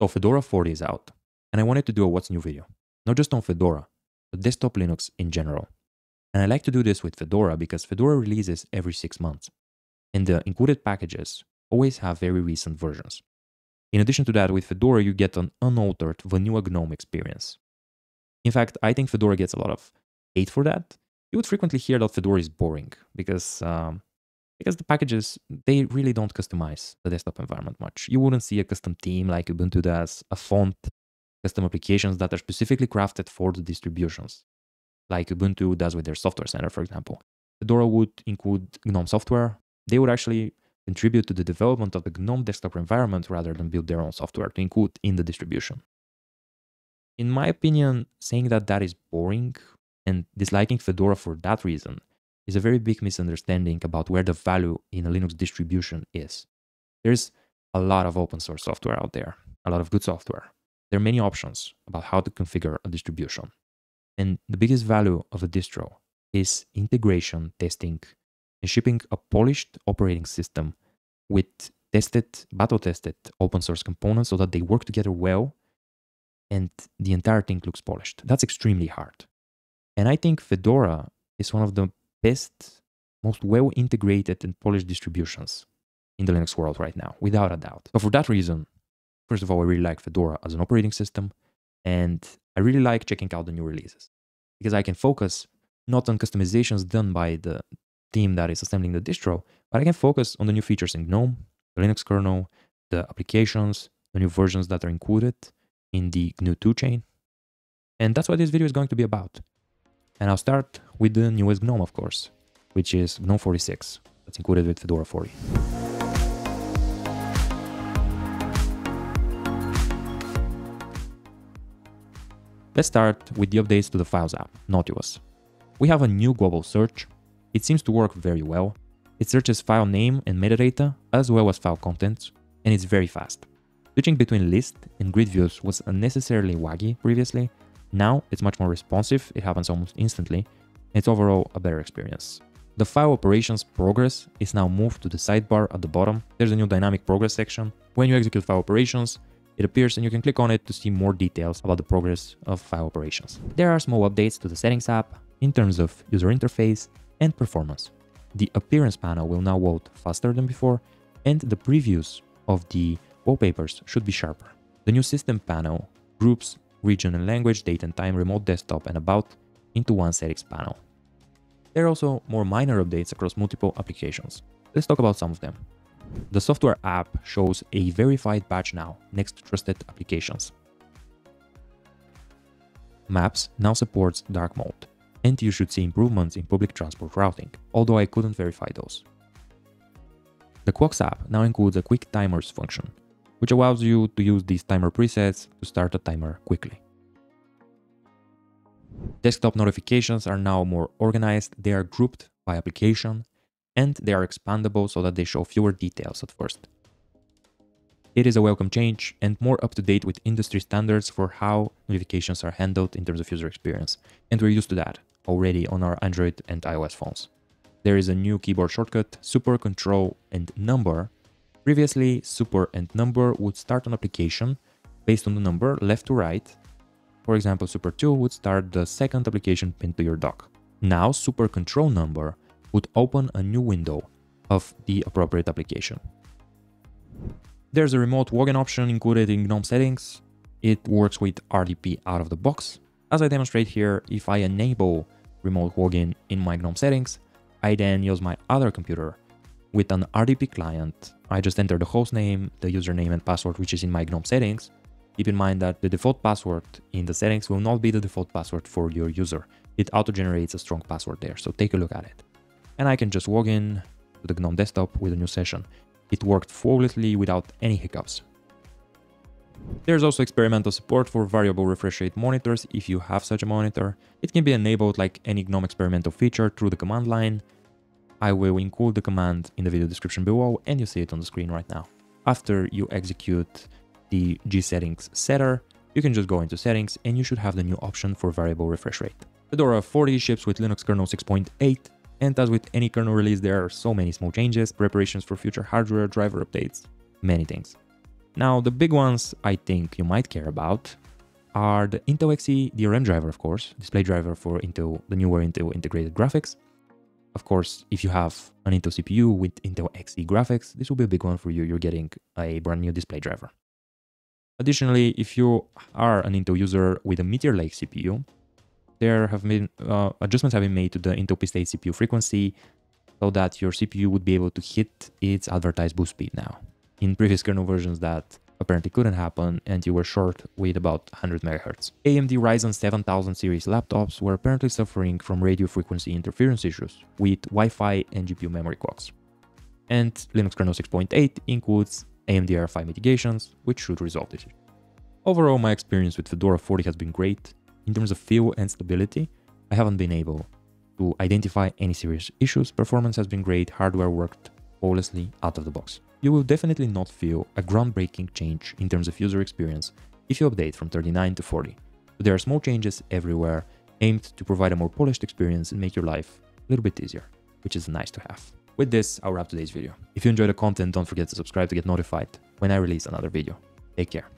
So Fedora 40 is out, and I wanted to do a what's new video, not just on Fedora, but desktop Linux in general. And I like to do this with Fedora because Fedora releases every six months, and the included packages always have very recent versions. In addition to that, with Fedora, you get an unaltered vanilla GNOME experience. In fact, I think Fedora gets a lot of hate for that. You would frequently hear that Fedora is boring because um, because the packages they really don't customize the desktop environment much. You wouldn't see a custom theme like Ubuntu does, a font, custom applications that are specifically crafted for the distributions, like Ubuntu does with their software center, for example. Fedora would include GNOME software. They would actually contribute to the development of the GNOME desktop environment rather than build their own software to include in the distribution. In my opinion, saying that that is boring and disliking Fedora for that reason is a very big misunderstanding about where the value in a Linux distribution is. There's a lot of open source software out there, a lot of good software. There are many options about how to configure a distribution. And the biggest value of a distro is integration testing and shipping a polished operating system with tested, battle tested open source components so that they work together well and the entire thing looks polished. That's extremely hard. And I think Fedora is one of the best, most well integrated and polished distributions in the Linux world right now, without a doubt. But for that reason, first of all, I really like Fedora as an operating system. And I really like checking out the new releases because I can focus not on customizations done by the team that is assembling the distro, but I can focus on the new features in GNOME, the Linux kernel, the applications, the new versions that are included in the GNU toolchain. And that's what this video is going to be about. And I'll start with the newest GNOME, of course, which is GNOME 46, that's included with Fedora 40. Let's start with the updates to the Files app, Nautilus. We have a new global search. It seems to work very well. It searches file name and metadata, as well as file contents, and it's very fast. Switching between list and grid views was unnecessarily waggy previously. Now it's much more responsive, it happens almost instantly. It's overall a better experience. The file operations progress is now moved to the sidebar at the bottom. There's a new dynamic progress section. When you execute file operations, it appears and you can click on it to see more details about the progress of file operations. There are small updates to the settings app in terms of user interface and performance. The appearance panel will now load faster than before and the previews of the wallpapers should be sharper. The new system panel groups region and language, date and time, remote desktop and about into one settings panel. There are also more minor updates across multiple applications. Let's talk about some of them. The software app shows a verified patch now next to trusted applications. Maps now supports dark mode, and you should see improvements in public transport routing, although I couldn't verify those. The Clocks app now includes a quick timers function, which allows you to use these timer presets to start a timer quickly. Desktop notifications are now more organized, they are grouped by application, and they are expandable so that they show fewer details at first. It is a welcome change and more up to date with industry standards for how notifications are handled in terms of user experience, and we're used to that already on our Android and iOS phones. There is a new keyboard shortcut, super, control, and number. Previously, super and number would start an application based on the number left to right. For example, super 2 would start the second application pinned to your dock. Now, super control number would open a new window of the appropriate application. There's a remote login option included in GNOME settings. It works with RDP out of the box. As I demonstrate here, if I enable remote login in my GNOME settings, I then use my other computer with an RDP client. I just enter the host name, the username and password which is in my GNOME settings. Keep in mind that the default password in the settings will not be the default password for your user. It auto-generates a strong password there, so take a look at it and I can just log in to the GNOME desktop with a new session. It worked flawlessly without any hiccups. There's also experimental support for variable refresh rate monitors if you have such a monitor. It can be enabled like any GNOME experimental feature through the command line. I will include the command in the video description below and you see it on the screen right now. After you execute the G-Settings setter, you can just go into settings and you should have the new option for variable refresh rate. Fedora 40 ships with Linux kernel 6.8 and as with any kernel release, there are so many small changes, preparations for future hardware, driver updates, many things. Now, the big ones I think you might care about are the Intel Xe DRM driver, of course, display driver for Intel, the newer Intel integrated graphics. Of course, if you have an Intel CPU with Intel Xe graphics, this will be a big one for you. You're getting a brand new display driver. Additionally, if you are an Intel user with a Meteor Lake CPU, there have been uh, adjustments have been made to the Intel P-State CPU frequency so that your CPU would be able to hit its advertised boost speed now. In previous kernel versions that apparently couldn't happen and you were short with about 100 MHz. AMD Ryzen 7000 series laptops were apparently suffering from radio frequency interference issues with Wi-Fi and GPU memory clocks. And Linux kernel 6.8 includes AMD RFI mitigations, which should resolve this issue. Overall, my experience with Fedora 40 has been great. In terms of feel and stability, I haven't been able to identify any serious issues. Performance has been great, hardware worked flawlessly out of the box. You will definitely not feel a groundbreaking change in terms of user experience if you update from 39 to 40. But there are small changes everywhere aimed to provide a more polished experience and make your life a little bit easier, which is nice to have. With this, I'll wrap today's video. If you enjoy the content, don't forget to subscribe to get notified when I release another video. Take care.